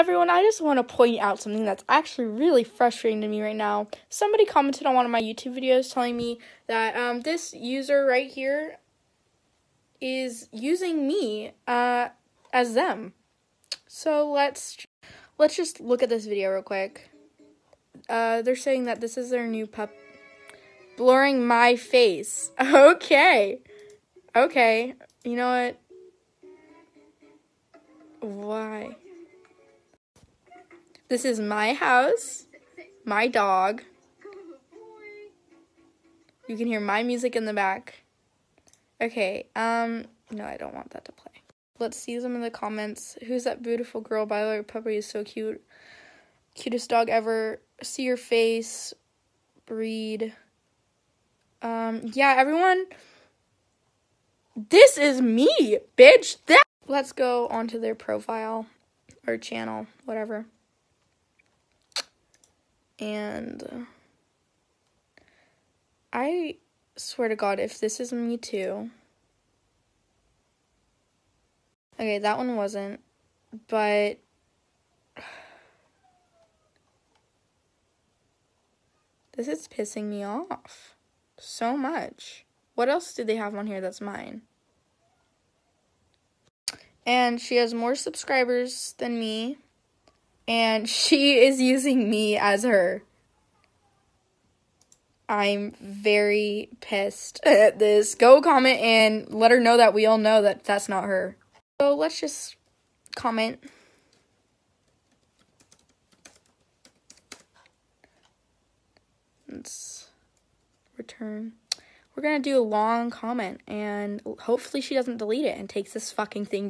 everyone, I just want to point out something that's actually really frustrating to me right now. Somebody commented on one of my YouTube videos telling me that um, this user right here is using me uh, as them. So let's let's just look at this video real quick. Uh, they're saying that this is their new pup blurring my face. Okay. Okay. You know what? Why? This is my house, my dog. You can hear my music in the back. Okay, um, no, I don't want that to play. Let's see some in the comments. Who's that beautiful girl? By the way, Puppy is so cute. Cutest dog ever. See your face. Breed. Um, yeah, everyone. This is me, bitch. That. Let's go onto their profile or channel, whatever. And I swear to God, if this is me too. Okay, that one wasn't, but this is pissing me off so much. What else do they have on here that's mine? And she has more subscribers than me. And she is using me as her. I'm very pissed at this. Go comment and let her know that we all know that that's not her. So let's just comment. Let's return. We're gonna do a long comment and hopefully she doesn't delete it and takes this fucking thing